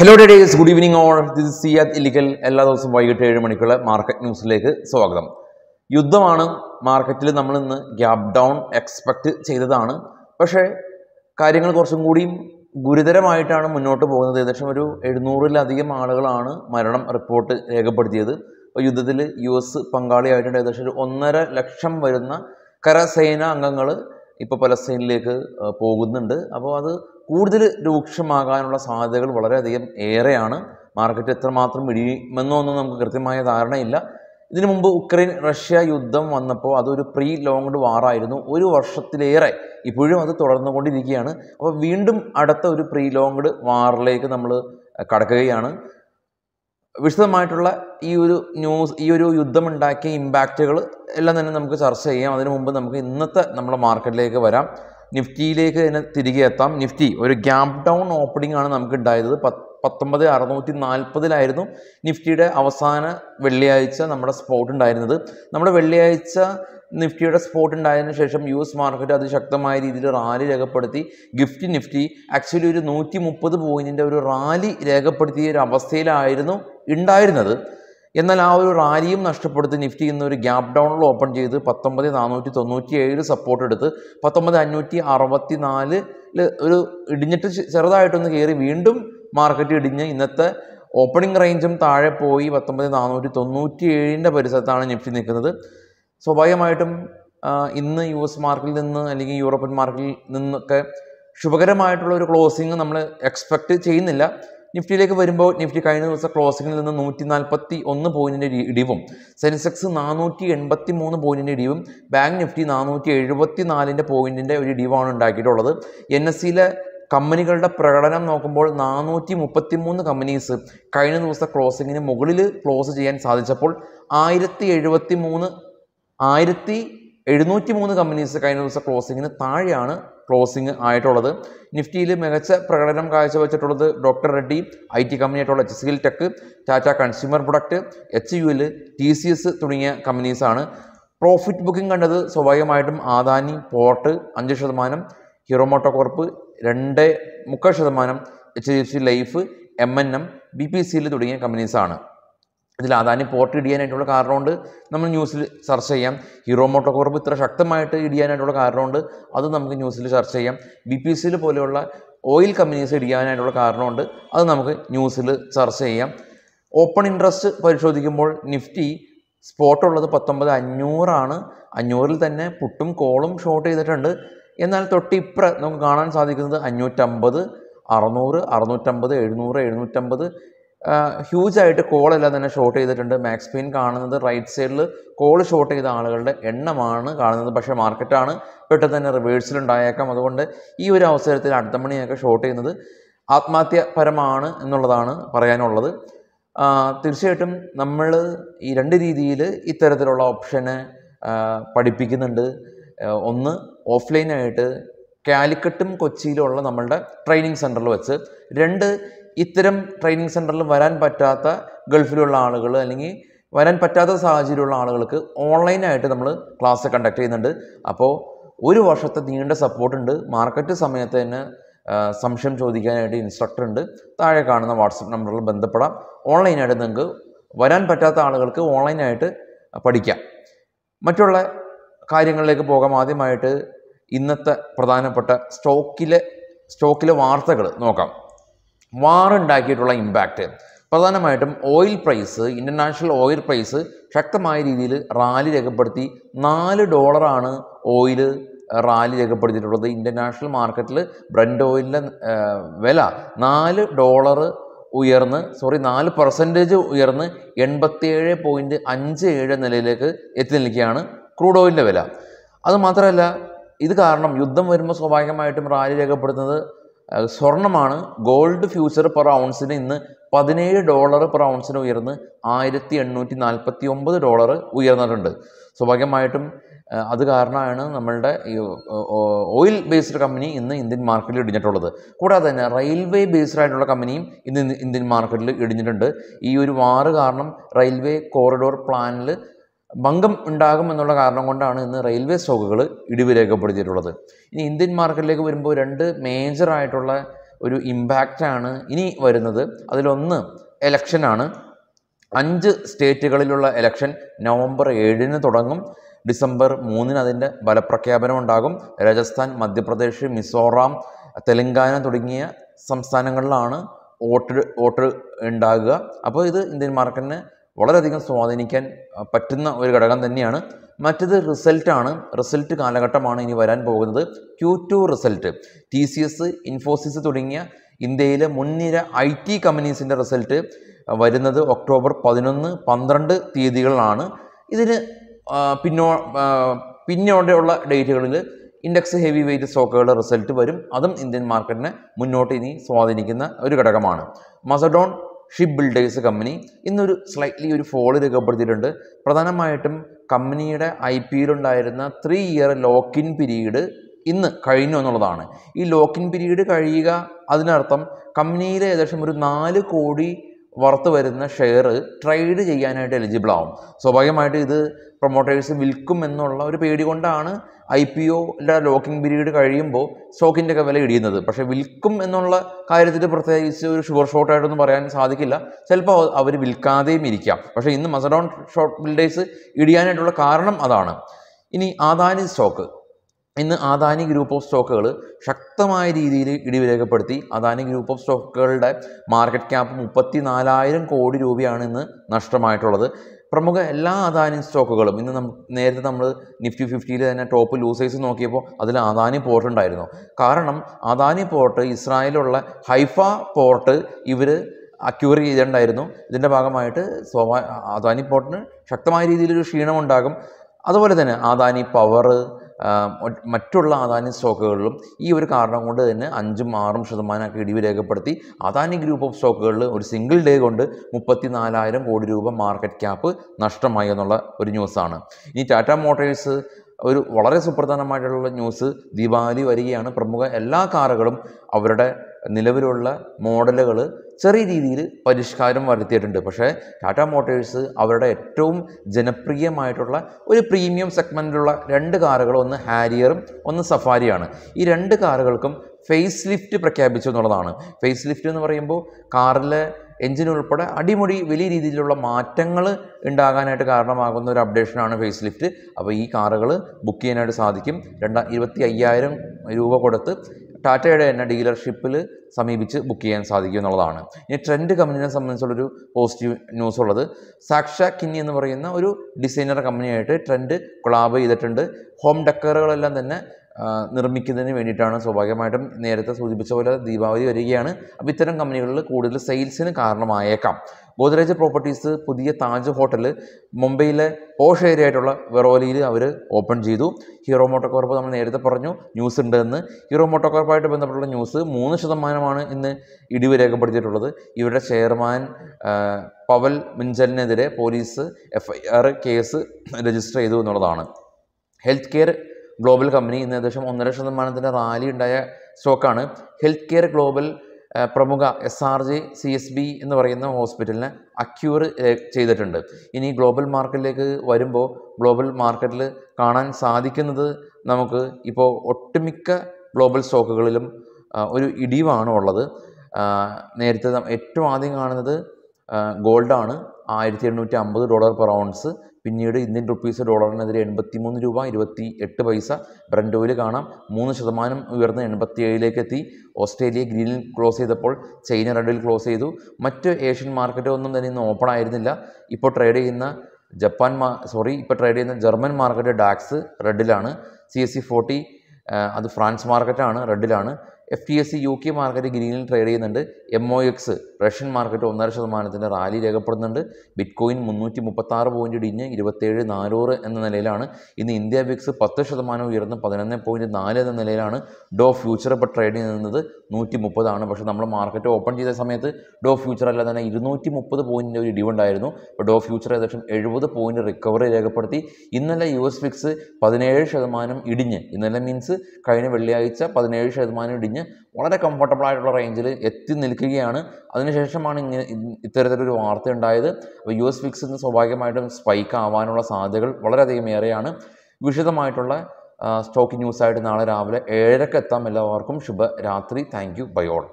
Hello traders good evening all this Siyad ഇലിഗൽ എല്ലാ ദിവസവും വൈകിട്ട് ഏഴ് മണിക്കുള്ള മാർക്കറ്റ് ന്യൂസിലേക്ക് സ്വാഗതം. യുദ്ധമാണ് മാർക്കറ്റിൽ നമ്മൾ ഇന്ന് ഗ്യാപ് ഡൗൺ എക്സ്പെക്റ്റ് ചെയ്തതാണ്. പക്ഷേ കാര്യങ്ങൾ കുറച്ചും കൂടിയും ഗുരുതരമായിട്ടാണ് മുന്നോട്ട് പോകുന്നത്. ഏകദേശം ഒരു എഴുന്നൂറിലധികം ആളുകളാണ് മരണം റിപ്പോർട്ട് രേഖപ്പെടുത്തിയത്. അപ്പോൾ യുദ്ധത്തിൽ യു എസ് പങ്കാളിയായിട്ടുണ്ട്. ഏകദേശം ഒരു ഒന്നര ലക്ഷം വരുന്ന കരസേന അംഗങ്ങൾ ഇപ്പോൾ പലസ്തീനിലേക്ക് പോകുന്നുണ്ട്. അപ്പോൾ അത് കൂടുതൽ രൂക്ഷമാകാനുള്ള സാധ്യതകൾ വളരെയധികം ഏറെയാണ്. മാർക്കറ്റ് എത്രമാത്രം ഇടിയുമെന്നൊന്നും നമുക്ക് കൃത്യമായ ധാരണയില്ല. ഇതിനു മുമ്പ് ഉക്രൈൻ റഷ്യ യുദ്ധം വന്നപ്പോൾ അതൊരു പ്രീ ലോങ്ഡ് വാറായിരുന്നു ഒരു വർഷത്തിലേറെ ഇപ്പോഴും അത് തുടർന്നുകൊണ്ടിരിക്കുകയാണ്. അപ്പോൾ വീണ്ടും അടുത്ത ഒരു പ്രീ ലോങ്ഡ് വാറിലേക്ക് നമ്മൾ കടക്കുകയാണ്. വിശദമായിട്ടുള്ള ഈ ഒരു ന്യൂസ് ഈ ഒരു യുദ്ധമുണ്ടാക്കിയ ഇമ്പാക്റ്റുകൾ എല്ലാം തന്നെ നമുക്ക് ചർച്ച ചെയ്യാം. അതിനു മുമ്പ് നമുക്ക് ഇന്നത്തെ നമ്മുടെ മാർക്കറ്റിലേക്ക് വരാം. നിഫ്റ്റിയിലേക്ക് തന്നെ തിരികെ എത്താം. നിഫ്റ്റി ഒരു ഗ്യാപ് ഡൗൺ ഓപ്പണിംഗ് ആണ് നമുക്ക് ഉണ്ടായത്. പത്ത് പത്തൊമ്പത് അറുന്നൂറ്റി നാൽപ്പതിലായിരുന്നു നിഫ്റ്റിയുടെ അവസാന വെള്ളിയാഴ്ച നമ്മുടെ സ്പോട്ട് ഉണ്ടായിരുന്നത്. നമ്മുടെ വെള്ളിയാഴ്ച നിഫ്റ്റിയുടെ സ്പോട്ട് ഉണ്ടായതിനു ശേഷം യു എസ് മാർക്കറ്റ് അതിശക്തമായ രീതിയിൽ റാലി രേഖപ്പെടുത്തി. ഗിഫ്റ്റ് നിഫ്റ്റി ആക്ച്വലി ഒരു നൂറ്റി മുപ്പത് ഒരു റാലി രേഖപ്പെടുത്തിയ ഒരു അവസ്ഥയിലായിരുന്നു ഉണ്ടായിരുന്നത്. എന്നാൽ ആ ഒരു റാലിയും നഷ്ടപ്പെടുത്തി നിഫ്റ്റി ഇന്ന് ഒരു ഗ്യാപ് ഡൗണിൽ ഓപ്പൺ ചെയ്ത് പത്തൊമ്പത് നാനൂറ്റി തൊണ്ണൂറ്റി ഏഴ് സപ്പോർട്ട് എടുത്ത് പത്തൊമ്പത് അഞ്ഞൂറ്റി അറുപത്തി നാലിൽ ഒരു ഇടിഞ്ഞിട്ട് ചെറുതായിട്ടൊന്ന് കയറി വീണ്ടും മാർക്കറ്റ് ഇടിഞ്ഞ് ഇന്നത്തെ ഓപ്പണിംഗ് റേഞ്ചും താഴെ പോയി പത്തൊമ്പത് നാനൂറ്റി തൊണ്ണൂറ്റി ഏഴിന്റെ പരിസരത്താണ് നിഫ്റ്റി നിൽക്കുന്നത്. സ്വാഭാവികമായിട്ടും ഇന്ന് യു എസ് മാർക്കറ്റിൽ നിന്ന് അല്ലെങ്കിൽ യൂറോപ്യൻ മാർക്കറ്റിൽ നിന്നൊക്കെ ശുഭകരമായിട്ടുള്ള ഒരു ക്ലോസിങ് നമ്മൾ എക്സ്പെക്റ്റ് ചെയ്യുന്നില്ല. നിഫ്റ്റിയിലേക്ക് വരുമ്പോൾ നിഫ്റ്റി കഴിഞ്ഞ ദിവസം ക്ലോസിംഗിൽ നിന്ന് നൂറ്റി നാൽപ്പത്തി ഒന്ന് പോയിന്റിന്റെ ഇടിവും സെൻസെക്സ് നാനൂറ്റി എൺപത്തി മൂന്ന് പോയിന്റിന്റെ ഇടിവും ബാങ്ക് നിഫ്റ്റി നാനൂറ്റി എഴുപത്തി നാലിന്റെ പോയിന്റിന്റെ ഒരു ഇടിവാണ് ഉണ്ടാക്കിയിട്ടുള്ളത്. എൻ എസ് സിയിലെ കമ്പനികളുടെ പ്രകടനം നോക്കുമ്പോൾ നാനൂറ്റി മുപ്പത്തി മൂന്ന് കമ്പനീസ് കഴിഞ്ഞ ദിവസത്തെ ക്ലോസിങ്ങിന് മുകളിൽ ക്ലോസ് ചെയ്യാൻ സാധിച്ചപ്പോൾ ആയിരത്തി എഴുപത്തി മൂന്ന് ആയിരത്തി എഴുന്നൂറ്റി മൂന്ന് കമ്പനീസ് കഴിഞ്ഞ ദിവസം ക്ലോസിങ്ങിന് താഴെയാണ് ക്ലോസിംഗ് ആയിട്ടുള്ളത്. നിഫ്റ്റിയിൽ മികച്ച പ്രകടനം കാഴ്ചവെച്ചിട്ടുള്ളത് doctor Reddy I T കമ്പനിയായിട്ടുള്ള H CL tech Tata consumer product H U L T C S തുടങ്ങിയ കമ്പനീസാണ് പ്രോഫിറ്റ് ബുക്കിംഗ് കണ്ടത് സ്വാഭാവികമായിട്ടും ആദാനി പോർട്ട് അഞ്ച് ശതമാനം ഹീറോ മോട്ടോ കോർപ്പ് രണ്ട് മുക്കാൽ ശതമാനം H D F C life M N M B P സിയിൽ തുടങ്ങിയ കമ്പനീസാണ് ഇതിൽ അദാനി പോർട്ട് ഇടിയാനായിട്ടുള്ള കാരണമുണ്ട്. നമ്മൾ ന്യൂസിൽ ചർച്ച ചെയ്യാം. ഹീറോ മോട്ടോ കോർപ്പ് ഇത്ര ശക്തമായിട്ട് ഇടിയാനായിട്ടുള്ള കാരണമുണ്ട്. അത് നമുക്ക് ന്യൂസിൽ ചർച്ച ചെയ്യാം. ബി പി സിയിൽ പോലെയുള്ള ഓയിൽ കമ്പനീസ് ഇടിയാനായിട്ടുള്ള കാരണമുണ്ട്. അത് നമുക്ക് ന്യൂസിൽ ചർച്ച ചെയ്യാം. ഓപ്പൺ ഇൻട്രസ്റ്റ് പരിശോധിക്കുമ്പോൾ നിഫ്റ്റി സ്പോട്ട് ഉള്ളത് പത്തൊമ്പത് അഞ്ഞൂറാണ്. അഞ്ഞൂറിൽ തന്നെ പുട്ടും കോളും ഷോർട്ട് ചെയ്തിട്ടുണ്ട്. എന്നാൽ തൊട്ടിപ്ര നമുക്ക് കാണാൻ സാധിക്കുന്നത് അഞ്ഞൂറ്റമ്പത് അറുന്നൂറ് അറുന്നൂറ്റമ്പത് എഴുന്നൂറ് എഴുന്നൂറ്റമ്പത് ഹ്യൂജ് ആയിട്ട് കോൾ എല്ലാം തന്നെ ഷോർട്ട് ചെയ്തിട്ടുണ്ട്. മാക്സ് പെയിൻ കാണുന്നത് റൈറ്റ് സൈഡിൽ കോൾ ഷോർട്ട് ചെയ്ത ആളുകളുടെ എണ്ണമാണ് കാണുന്നത്. പക്ഷേ മാർക്കറ്റാണ് പെട്ടെന്ന് തന്നെ റിവേഴ്സിൽ ഉണ്ടായേക്കാം. അതുകൊണ്ട് ഈ ഒരു അവസരത്തിൽ അടുത്ത മണിയൊക്കെ ഷോർട്ട് ചെയ്യുന്നത് ആത്മഹത്യപരമാണ് എന്നുള്ളതാണ് പറയാനുള്ളത്. തീർച്ചയായിട്ടും നമ്മൾ ഈ രണ്ട് രീതിയിൽ ഇത്തരത്തിലുള്ള ഓപ്ഷനെ പഠിപ്പിക്കുന്നുണ്ട്. ഒന്ന് ഓഫ്ലൈനായിട്ട് കാലിക്കട്ടും കൊച്ചിയിലുള്ള നമ്മളുടെ ട്രെയിനിങ് സെന്ററിൽ വെച്ച് രണ്ട് ഇത്തരം ട്രെയിനിങ് സെന്ററിൽ വരാൻ പറ്റാത്ത ഗൾഫിലുള്ള ആളുകൾ അല്ലെങ്കിൽ വരാൻ പറ്റാത്ത സാഹചര്യമുള്ള ആളുകൾക്ക് ഓൺലൈനായിട്ട് നമ്മൾ ക്ലാസ് കണ്ടക്ട് ചെയ്യുന്നുണ്ട്. അപ്പോൾ ഒരു വർഷത്തെ നീണ്ട സപ്പോർട്ടുണ്ട് മാർക്കറ്റ് സമയത്ത് തന്നെ സംശയം ചോദിക്കാനായിട്ട് ഇൻസ്ട്രക്ടർ ഉണ്ട്. താഴെ കാണുന്ന വാട്സപ്പ് നമ്പറിൽ ബന്ധപ്പെടാം. ഓൺലൈനായിട്ട് നിങ്ങൾക്ക് വരാൻ പറ്റാത്ത ആളുകൾക്ക് ഓൺലൈനായിട്ട് പഠിക്കാം. മറ്റുള്ള കാര്യങ്ങളിലേക്ക് പോകാം. ആദ്യമായിട്ട് ഇന്നത്തെ പ്രധാനപ്പെട്ട സ്റ്റോക്കിലെ സ്റ്റോക്കിലെ വാർത്തകൾ നോക്കാം. വാർ ഉണ്ടാക്കിയിട്ടുള്ള ഇമ്പാക്റ്റ് പ്രധാനമായിട്ടും oil price international oil price ശക്തമായ രീതിയിൽ റാലി രേഖപ്പെടുത്തി. നാല് ഡോളറാണ് ഓയിൽ റാലി രേഖപ്പെടുത്തിയിട്ടുള്ളത്. ഇന്റർനാഷണൽ മാർക്കറ്റിൽ ബ്രൻഡ് ഓയിലിന്റെ വില നാല് ഡോളർ ഉയർന്ന് സോറി നാല് പെർസെന്റേജ് ഉയർന്ന് എൺപത്തിയേഴ് പോയിന്റ് അഞ്ച് ഏഴ് നിലയിലേക്ക് എത്തി നിൽക്കുകയാണ് ക്രൂഡ് ഓയിലിന്റെ വില. അത് മാത്രമല്ല ഇത് കാരണം യുദ്ധം വരുമ്പോൾ സ്വാഭാവികമായിട്ടും റാലി രേഖപ്പെടുത്തുന്നത് സ്വർണമാണ്. ഗോൾഡ് ഫ്യൂച്ചർ പെർ ഔൺസിന് ഇന്ന് പതിനേഴ് ഡോളർ പെർ ഔൺസിന് ഉയർന്ന് ആയിരത്തി എണ്ണൂറ്റി നാൽപ്പത്തി ഒമ്പത് ഡോളർ ഉയർന്നിട്ടുണ്ട്. സ്വാഭാവികമായിട്ടും അത് കാരണമാണ് നമ്മളുടെ ഈ ഓയിൽ ബേസ്ഡ് കമ്പനി ഇന്ന് ഇന്ത്യൻ മാർക്കറ്റിൽ ഇടിഞ്ഞിട്ടുള്ളത്. കൂടാതെ തന്നെ റെയിൽവേ ബേസ്ഡ് ആയിട്ടുള്ള കമ്പനിയും ഇന്ന് ഇന്ത്യൻ മാർക്കറ്റിൽ ഇടിഞ്ഞിട്ടുണ്ട്. ഈ ഒരു വാറ് കാരണം റെയിൽവേ കോറിഡോർ പ്ലാനിൽ ഭംഗം ഉണ്ടാകും എന്നുള്ള കാരണം കൊണ്ടാണ് ഇന്ന് റെയിൽവേ സ്റ്റോക്കുകൾ ഇടിവ് രേഖപ്പെടുത്തിയിട്ടുള്ളത്. ഇനി ഇന്ത്യൻ മാർക്കറ്റിലേക്ക് വരുമ്പോൾ രണ്ട് മേജർ ആയിട്ടുള്ള ഒരു ഇമ്പാക്റ്റാണ് ഇനി വരുന്നത്. അതിലൊന്ന് എലക്ഷനാണ് അഞ്ച് സ്റ്റേറ്റുകളിലുള്ള എലക്ഷൻ നവംബർ ഏഴിന് തുടങ്ങും. ഡിസംബർ മൂന്നിന് അതിന്റെ ഫലപ്രഖ്യാപനം ഉണ്ടാകും. രാജസ്ഥാൻ മധ്യപ്രദേശ് മിസോറാം തെലങ്കാന തുടങ്ങിയ സംസ്ഥാനങ്ങളിലാണ് വോട്ട് വോട്ട് ഉണ്ടാകുക. അപ്പോൾ ഇത് ഇന്ത്യൻ മാർക്കറ്റിനെ വളരെയധികം സ്വാധീനിക്കാൻ പറ്റുന്ന ഒരു ഘടകം തന്നെയാണ്. മറ്റത് റിസൾട്ടാണ് റിസൾട്ട് കാലഘട്ടമാണ് ഇനി വരാൻ പോകുന്നത്. Q two result. T C S Infosys തുടങ്ങിയ ഇന്ത്യയിലെ മുൻനിര ഐ ടി കമ്പനീസിന്റെ റിസൾട്ട് വരുന്നത് ഒക്ടോബർ പതിനൊന്ന് പന്ത്രണ്ട് തീയതികളിലാണ്. ഇതിന് പിന്നോ പിന്നോടെയുള്ള ഡേറ്റുകളിൽ ഇൻഡെക്സ് ഹെവി വെയിറ്റ് സ്റ്റോക്കുകളുടെ റിസൾട്ട് വരും. അതും ഇന്ത്യൻ മാർക്കറ്റിനെ മുന്നോട്ട് ഇനി സ്വാധീനിക്കുന്ന ഒരു ഘടകമാണ്. മസഡോൺ ഷിപ്പ് ബിൽഡേഴ്സ് കമ്പനി ഇന്നൊരു സ്ലൈറ്റ്ലി ഒരു ഫോൾ രേഖപ്പെടുത്തിയിട്ടുണ്ട്. പ്രധാനമായിട്ടും കമ്പനിയുടെ I പിയിലുണ്ടായിരുന്ന three year lock in period ഇന്ന് കഴിഞ്ഞു എന്നുള്ളതാണ്. ഈ ലോക്കിൻ പീരീഡ് കഴിയുക അതിനർത്ഥം കമ്പനിയിലെ ഏകദേശം ഒരു നാല് കോടി വർത്ത് വരുന്ന ഷെയർ ട്രേഡ് ചെയ്യാനായിട്ട് എലിജിബിൾ ആവും. സ്വാഭാവികമായിട്ട് ഇത് പ്രൊമോട്ടേഴ്സ് വിൽക്കും എന്നുള്ള ഒരു പേടി കൊണ്ടാണ് ഐ പി ഒയുടെ ലോക്കിംഗ് പീരീഡ് കഴിയുമ്പോൾ സ്റ്റോക്കിന്റെ ഒക്കെ വില ഇടിയുന്നത്. പക്ഷേ വിൽക്കും എന്നുള്ള കാര്യത്തിൽ പ്രത്യേകിച്ച് ഒരു ഷുഗർ ഷോട്ടായിട്ടൊന്നും പറയാൻ സാധിക്കില്ല. ചിലപ്പോൾ അവർ വിൽക്കാതെയും ഇരിക്കാം. പക്ഷേ ഇന്ന് മസഡോൺ ഷോർട്ട് ബിൽഡേഴ്സ് ഇടിയാനായിട്ടുള്ള കാരണം അതാണ്. ഇനി ആദാനി സ്റ്റോക്ക് ഇന്ന് അദാനി ഗ്രൂപ്പ് ഓഫ് സ്റ്റോക്കുകൾ ശക്തമായ രീതിയിൽ ഇടിവ് രേഖപ്പെടുത്തി അദാനി ഗ്രൂപ്പ് ഓഫ് സ്റ്റോക്കുകളുടെ മാർക്കറ്റ് ക്യാപ്പ് മുപ്പത്തി നാലായിരം കോടി രൂപയാണ് ഇന്ന് നഷ്ടമായിട്ടുള്ളത്. പ്രമുഖ എല്ലാ അദാനി സ്റ്റോക്കുകളും ഇന്ന് നമ്മൾ നേരത്തെ നമ്മൾ നിഫ്റ്റി ഫിഫ്റ്റിയിൽ തന്നെ ടോപ്പ് ലൂസേഴ്സ് നോക്കിയപ്പോൾ അതിൽ അദാനി പോർട്ട് ഉണ്ടായിരുന്നു. കാരണം അദാനി പോർട്ട് ഇസ്രായേലുള്ള ഹൈഫ പോർട്ട് ഇവർ അക്യൂർ ചെയ്തിട്ടുണ്ടായിരുന്നു. ഇതിന്റെ ഭാഗമായിട്ട് സ്വാഭാ അദാനി പോർട്ടിന് ശക്തമായ രീതിയിലൊരു ക്ഷീണമുണ്ടാകും. അതുപോലെ തന്നെ അദാനി പവർ മറ്റുള്ള അദാനി സ്റ്റോക്കുകളിലും ഈ ഒരു കാരണം കൊണ്ട് തന്നെ അഞ്ചും ആറും ശതമാനമൊക്കെ ഇടിവ് രേഖപ്പെടുത്തി. അദാനി ഗ്രൂപ്പ് ഓഫ് സ്റ്റോക്കുകളിൽ ഒരു സിംഗിൾ ഡേ കൊണ്ട് മുപ്പത്തി നാലായിരം കോടി രൂപ മാർക്കറ്റ് ക്യാപ്പ് നഷ്ടമായി എന്നുള്ള ഒരു ന്യൂസാണ്. ഇനി ടാറ്റ മോട്ടോഴ്സ് ഒരു വളരെ സുപ്രധാനമായിട്ടുള്ള ന്യൂസ്. ദീപാവലി വരികയാണ്. പ്രമുഖ എല്ലാ കാറുകളും അവരുടെ നിലവിലുള്ള മോഡലുകൾ ചെറിയ രീതിയിൽ പരിഷ്കാരം വരുത്തിയിട്ടുണ്ട്. പക്ഷേ ടാറ്റ മോട്ടേഴ്സ് അവരുടെ ഏറ്റവും ജനപ്രിയമായിട്ടുള്ള ഒരു പ്രീമിയം സെഗ്മെന്റിലുള്ള രണ്ട് കാറുകൾ ഒന്ന് ഹാരിയറും ഒന്ന് സഫാരിയാണ്. ഈ രണ്ട് കാറുകൾക്കും ഫേസ് ലിഫ്റ്റ് പ്രഖ്യാപിച്ചു എന്നുള്ളതാണ്. ഫേസ് ലിഫ്റ്റ് എന്ന് പറയുമ്പോൾ കാറിലെ എഞ്ചിൻ ഉൾപ്പെടെ അടിമുടി വലിയ രീതിയിലുള്ള മാറ്റങ്ങൾ ഉണ്ടാകാനായിട്ട് കാരണമാകുന്ന ഒരു അപ്ഡേഷനാണ് ഫേസ് ലിഫ്റ്റ് അപ്പോൾ ഈ കാറുകൾ ബുക്ക് ചെയ്യാനായിട്ട് സാധിക്കും. രണ്ടാ ഇരുപത്തി അയ്യായിരം രൂപ കൊടുത്ത് ടാറ്റയുടെ തന്നെ ഡീലർഷിപ്പിൽ സമീപിച്ച് ബുക്ക് ചെയ്യാൻ സാധിക്കും എന്നുള്ളതാണ്. ഇനി ട്രെൻഡ് കമ്പനിയെ സംബന്ധിച്ചുള്ളൊരു പോസിറ്റീവ് ന്യൂസ് ഉള്ളത്. സാക്ഷ കിന്നി എന്ന് പറയുന്ന ഒരു ഡിസൈനർ കമ്പനിയായിട്ട് ട്രെൻഡ് കൊളാബ് ചെയ്തിട്ടുണ്ട്. ഹോം ഡെക്കറുകളെല്ലാം തന്നെ നിർമ്മിക്കുന്നതിന് വേണ്ടിയിട്ടാണ് സ്വാഭാവികമായിട്ടും നേരത്തെ സൂചിപ്പിച്ച പോലെ ദീപാവലി വരികയാണ്. അപ്പോൾ ഇത്തരം കമ്പനികളിൽ കൂടുതൽ സെയിൽസിന് കാരണമായേക്കാം. ഗോദ്രേജ് പ്രോപ്പർട്ടീസ് പുതിയ താജ് ഹോട്ടൽ മുംബൈയിലെ പോഷ് ഏരിയ ആയിട്ടുള്ള വെറോലിയിൽ അവർ ഓപ്പൺ ചെയ്തു. ഹീറോ മോട്ടോകോർപ്പ് നമ്മൾ നേരത്തെ പറഞ്ഞു ന്യൂസ് ഉണ്ട് എന്ന് ഹീറോ മോട്ടോകോർപ്പായിട്ട് ബന്ധപ്പെട്ടുള്ള ന്യൂസ് മൂന്ന് ശതമാനമാണ് ഇന്ന് ഇടിവ് രേഖപ്പെടുത്തിയിട്ടുള്ളത്. ഇവരുടെ chairman Powell മിഞ്ചലിനെതിരെ police F I R case register ചെയ്തു എന്നുള്ളതാണ്. ഹെൽത്ത് കെയർ ഗ്ലോബൽ കമ്പനി ഇന്ന് ഏകദേശം ഒന്നര ശതമാനത്തിന്റെ റാലി ഉണ്ടായ സ്റ്റോക്കാണ് ഹെൽത്ത് കെയർ ഗ്ലോബൽ പ്രമുഖ S R J C S B എന്ന് പറയുന്ന ഹോസ്പിറ്റലിനെ അക്യൂർ ചെയ്തിട്ടുണ്ട്. ഇനി ഗ്ലോബൽ മാർക്കറ്റിലേക്ക് വരുമ്പോൾ ഗ്ലോബൽ മാർക്കറ്റിൽ കാണാൻ സാധിക്കുന്നത് നമുക്ക് ഇപ്പോൾ ഒട്ടുമിക്ക ഗ്ലോബൽ സ്റ്റോക്കുകളിലും ഒരു ഇടിവാണ് ഉള്ളത്. നേരത്തെ ഏറ്റവും ആദ്യം കാണുന്നത് ഗോൾഡാണ് ആയിരത്തി എണ്ണൂറ്റി അമ്പത് ഡോളർ പെർ ഔൺസ് പിന്നീട് ഇന്ത്യൻ റുപ്പീസ് ഡോളറിനെതിരെ എൺപത്തി മൂന്ന് രൂപ ഇരുപത്തി എട്ട് പൈസ ബ്രൻഡ് ഓയിൽ കാണാം. മൂന്ന് ശതമാനം ഉയർന്ന് എൺപത്തി ഏഴിലേക്ക് എത്തി. ഓസ്ട്രേലിയ ഗ്രീനിൽ ക്ലോസ് ചെയ്തപ്പോൾ ചൈന റെഡിൽ ക്ലോസ് ചെയ്തു. മറ്റ് ഏഷ്യൻ മാർക്കറ്റ് ഒന്നും തന്നെ ഇന്ന് ഓപ്പൺ ആയിരുന്നില്ല. ഇപ്പോൾ ട്രേഡ് ചെയ്യുന്ന ജപ്പാൻ മാ സോറി ഇപ്പോൾ ട്രേഡ് ചെയ്യുന്ന ജർമ്മൻ മാർക്കറ്റ് ഡാക്സ് റെഡിലാണ്. സി എസ് സി ഫോർട്ടി അത് ഫ്രാൻസ് മാർക്കറ്റാണ് റെഡിലാണ്. F T S C U K market ഗ്രീനിൽ trade ചെയ്യുന്നുണ്ട്. M O X Russian market ഒന്നര ശതമാനത്തിന്റെ റാലി രേഖപ്പെടുന്നുണ്ട്. ബിറ്റ് കോയിൻ മുന്നൂറ്റി മുപ്പത്താറ് പോയിന്റ് ഇടിഞ്ഞ് ഇരുപത്തേഴ് നാനൂറ് എന്ന നിലയിലാണ്. ഇന്ന് ഇന്ത്യ വിക്സ് പത്ത് ശതമാനം ഉയർന്ന് പതിനൊന്ന് പോയിന്റ് നാല് എന്ന നിലയിലാണ്. ഡോ ഫ്യൂച്ചർ ഇപ്പോൾ ട്രേഡ് ചെയ്യുന്നത് നൂറ്റി മുപ്പതാണ് പക്ഷേ നമ്മൾ മാർക്കറ്റ് ഓപ്പൺ ചെയ്ത സമയത്ത് ഡോ ഫ്യൂച്ചർ അല്ല തന്നെ ഇരുന്നൂറ്റി മുപ്പത് പോയിന്റിന്റെ ഒരു ഇടിവുണ്ടായിരുന്നു. അപ്പോൾ ഡോ ഫ്യൂച്ചർ ഏകദേശം എഴുപത് പോയിന്റ് റിക്കവറി രേഖപ്പെടുത്തി. ഇന്നലെ യു എസ് ഫിക്സ് പതിനേഴ് ശതമാനം ഇടിഞ്ഞ്. ഇന്നലെ മീൻസ് കഴിഞ്ഞ വെള്ളിയാഴ്ച പതിനേഴ് ശതമാനം ഇടിഞ്ഞ് വളരെ കംഫർട്ടബിൾ ആയിട്ടുള്ള റേഞ്ചിൽ എത്തി നിൽക്കുകയാണ്. അതിനുശേഷമാണ് ഇങ്ങനെ ഇത്തരത്തിലൊരു വാർത്ത ഉണ്ടായത് അപ്പോൾ യു എസ് ഫിക്സ് സ്വാഭാവികമായിട്ടും സ്പൈക്ക് ആവാനുള്ള സാധ്യതകൾ വളരെയധികം ഏറെയാണ്. വിശദമായിട്ടുള്ള സ്റ്റോക്ക് ന്യൂസായിട്ട് നാളെ രാവിലെ ഏഴരക്ക് എത്താം എല്ലാവർക്കും. ശുഭരാത്രി. Thank you by all